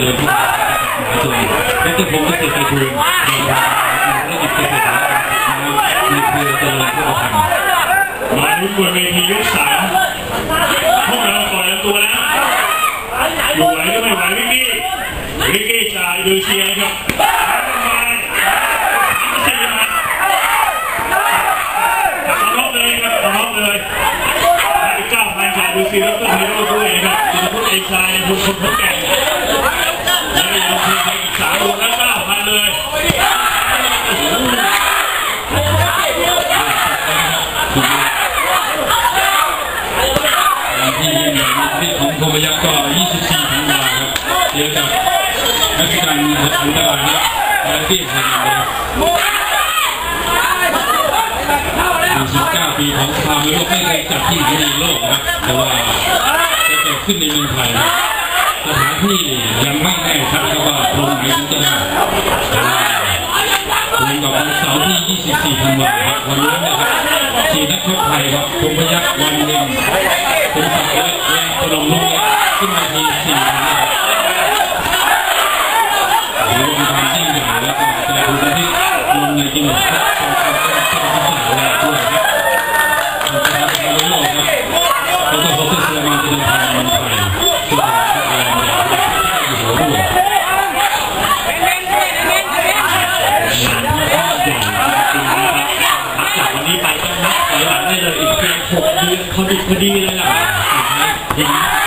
คืนเดินทางและหยิบเป็นสถานการณ์ในเครือเจริญพุทธธรรมมาลุ้นบนเวทียกสามพวกเราปล่อยตัวนะอยู่ไหวก็ไม่ไหววิกกี้วิกกี้จากอินโดนีเซียรับล็อกเลยครับล็อกเลยเก้าพันจากอินโดนีเซียแล้วก็ฮีโร่ด้วยนะครับจุดพุทธเอกชายคุณคนพบแก่ ยักษ์ก็ 24 ธันวาครับเจอกับนักกีฬาอันตรายนะอาร์ตี้ไทยแลนด์49 ปีของชาวโลกไม่เคยจัดที่ไหนในโลกนะแต่ว่าจะเกิดขึ้นในเมืองไทยสถานที่ยังไม่แน่ชัดครับว่าตรงไหนถึงจะได้แต่ว่าตรงกับวันเสาร์ที่ 24 ธันวาครับวันนั้นนะครับที่นักชกไทยครับพมยักวันหนึ่งเป็นสักดิ์และและ พนมรุ้งขึ้นมาทีสี่นะครับถือว่าเป็นความยิ่งใหญ่และก็จะถูกบันทึกลงในจังหวัดครับทางการและด้วยครับทางการกษาโลกครับแล้วก็ขอเชิญชวนมาเดินทางมาไทยเพื่อที่จะเรียนเจ้าอยู่หัวด้วยจากวันนี้ไปต้องนับถอยหลังได้เลยอีกเพียงหกเดือนพอดีพอดีเลยล่ะ ที